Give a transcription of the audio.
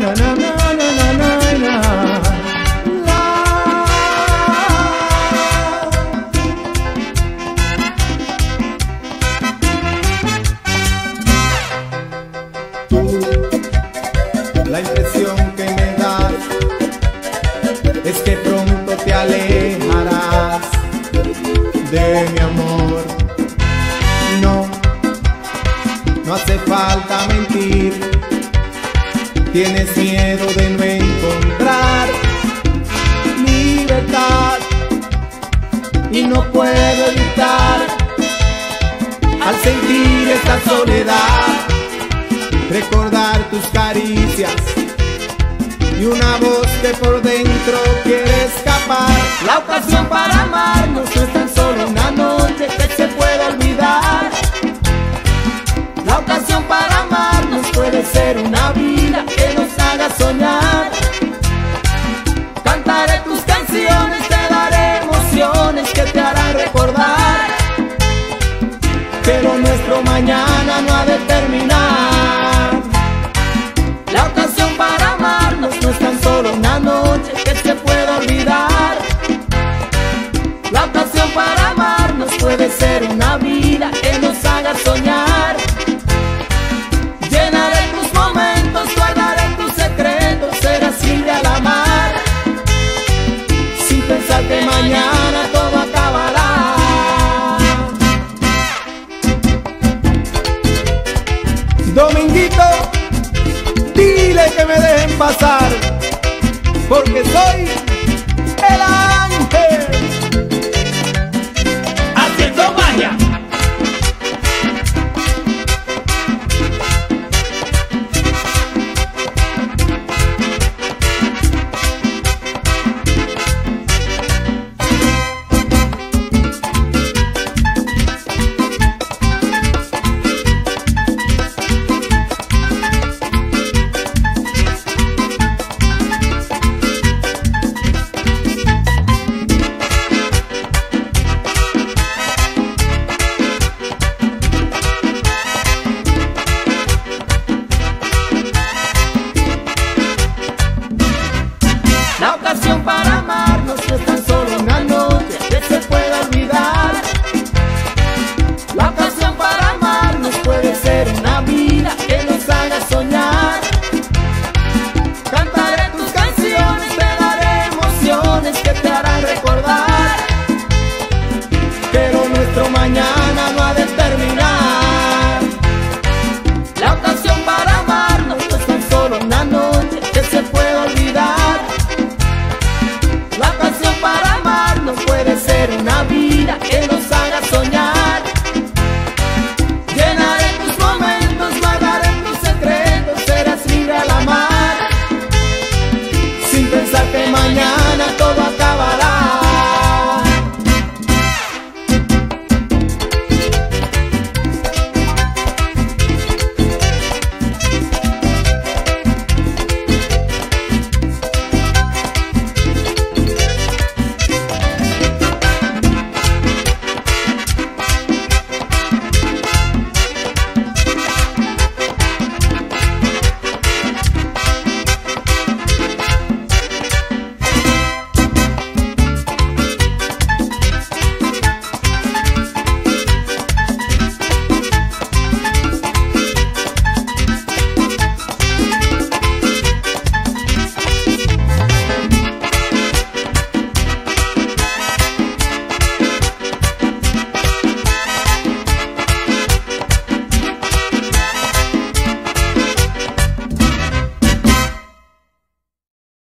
La. Impresión que me das es que pronto te alejarás de mi amor. No, no hace falta mentir. Tienes miedo de no encontrar libertad y no puedo evitar al sentir esta soledad recordar tus caricias y una voz que por dentro quiere escapar. La ocasión para amarnos no es tan solo una noche que se puede olvidar. La ocasión para amarnos puede ser una vida Mañana no ha de terminar. La ocasión para amarnos no es tan solo una noche que se puede olvidar. La ocasión para amarnos puede ser una vida que nos haga soñar. Porque soy